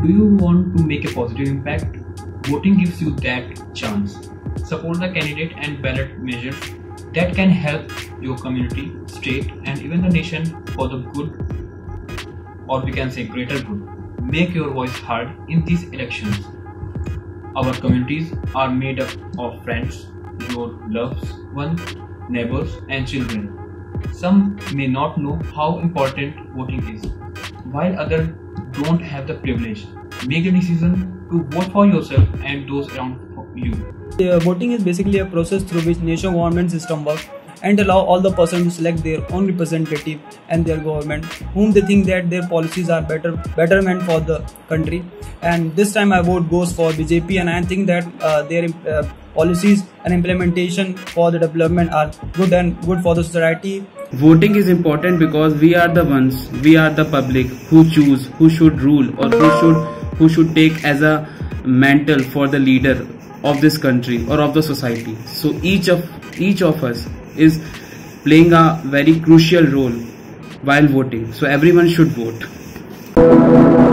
Do you want to make a positive impact? Voting gives you that chance. Support the candidate and ballot measures that can help your community, state, and even the nation for the good, or we can say greater good. Make your voice heard in these elections. Our communities are made up of friends, your loved ones, neighbors, and children. Some may not know how important voting is, while others don't have the privilege. Make a decision to vote for yourself and those around you. Uh, voting is basically a process through which nation government system works and allow all the person to select their own representative and their government whom they think that their policies are better betterment for the country. And this time i vote goes for bjp and i think that uh, their uh, policies and implementation for the development are good and good for the society. Voting is important because we are the ones we are the public who choose who should rule or who should who should take as a mantle for the leader of this country or of the society. So each of each of us is playing a very crucial role while voting. So everyone should vote.